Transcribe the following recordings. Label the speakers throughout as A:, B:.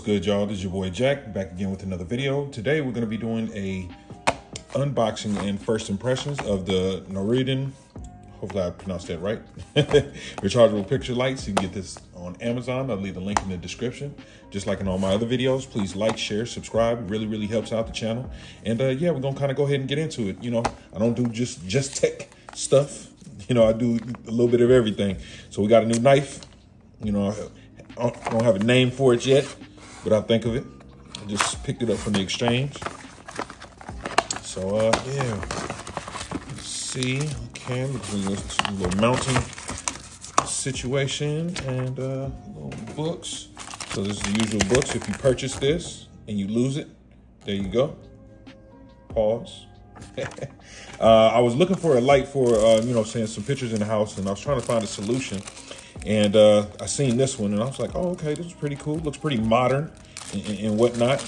A: What's good, y'all? This is your boy Jack, back again with another video. Today we're going to be doing a unboxing and first impressions of the Noriden, hopefully I pronounced that right, rechargeable picture lights. You can get this on Amazon. I'll leave the link in the description. Just like in all my other videos, please like, share, subscribe. It really, really helps out the channel. And uh, yeah, we're to kind of go ahead and get into it. You know, I don't do just, just tech stuff. You know, I do a little bit of everything. So we got a new knife. You know, I don't have a name for it yet but I think of it. I just picked it up from the exchange. So, uh, yeah. Let's see. Okay, a little mounting situation and uh, little books. So this is the usual books. If you purchase this and you lose it, there you go. Pause. uh, I was looking for a light for, uh, you know, saying some pictures in the house, and I was trying to find a solution. And uh, I seen this one and I was like, oh, okay, this is pretty cool. Looks pretty modern and, and whatnot.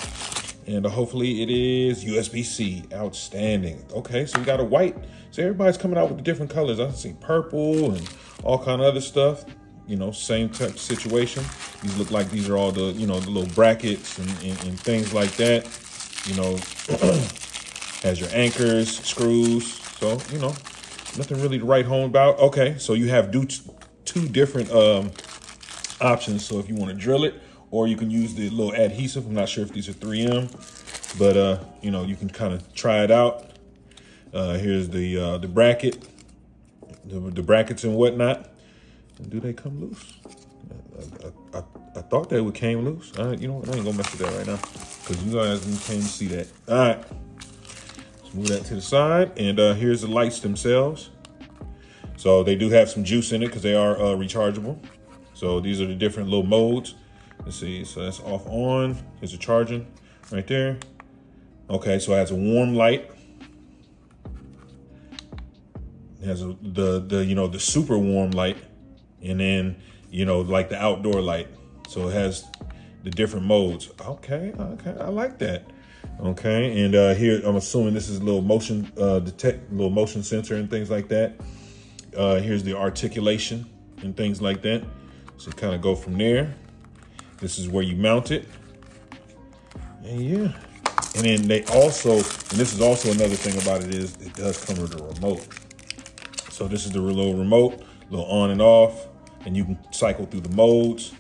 A: And uh, hopefully it is USB-C. Outstanding. Okay, so we got a white. So everybody's coming out with the different colors. I see purple and all kind of other stuff. You know, same type situation. These look like these are all the, you know, the little brackets and, and, and things like that. You know, has your anchors, screws. So, you know, nothing really to write home about. Okay, so you have two different um, options. So if you want to drill it, or you can use the little adhesive. I'm not sure if these are 3M, but uh, you know, you can kind of try it out. Uh, here's the uh, the bracket, the, the brackets and whatnot. And do they come loose? I, I, I, thought they would came loose. You know? I ain't gonna mess with that right now because you guys can't see that. All right, move that to the side. And uh, here's the lights themselves. So they do have some juice in it because they are uh, rechargeable. So these are the different little modes. Let's see, so that's off on. Here's the charging right there. Okay, so it has a warm light. It has a, the, the, you know, the super warm light. And then, you know, like the outdoor light. So it has the different modes. Okay, okay, I like that. Okay, and uh, here, I'm assuming this is a little motion uh, detect, little motion sensor and things like that. Uh, here's the articulation and things like that. So kind of go from there. This is where you mount it. And yeah. And then they also, and this is also another thing about it is it does come with a remote. So this is the little remote, little on and off, and you can cycle through the modes.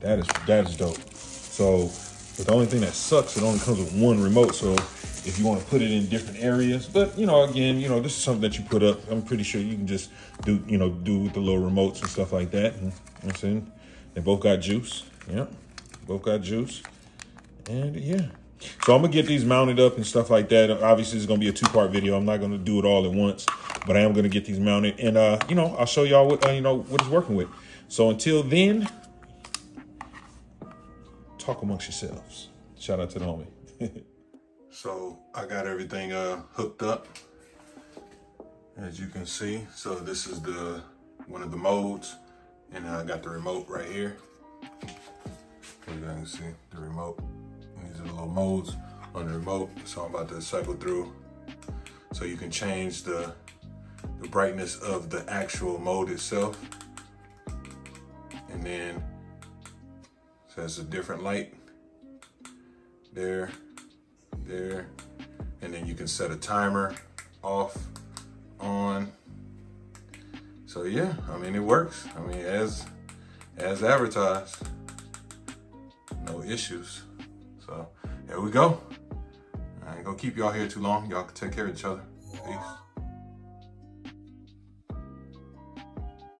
A: That is that is dope. So, but the only thing that sucks, it only comes with one remote. So if you want to put it in different areas. But you know, again, you know, this is something that you put up. I'm pretty sure you can just do, you know, do with the little remotes and stuff like that. And I'm saying they both got juice. Yeah, both got juice. And yeah. So I'm gonna get these mounted up and stuff like that. Obviously, it's gonna be a two-part video. I'm not gonna do it all at once, but I am gonna get these mounted, and uh, you know, I'll show y'all what uh, you know what it's working with. So until then, talk amongst yourselves. Shout out to the homie. So I got everything uh, hooked up, as you can see. So this is the one of the modes, and I got the remote right here. You can see, the remote. These are the little modes on the remote. So I'm about to cycle through. So you can change the, the brightness of the actual mode itself. And then, so that's a different light there there. And then you can set a timer off, on. So yeah, I mean, it works. I mean, as, as advertised, no issues. So there we go. I ain't gonna keep y'all here too long. Y'all can take care of each other. Peace.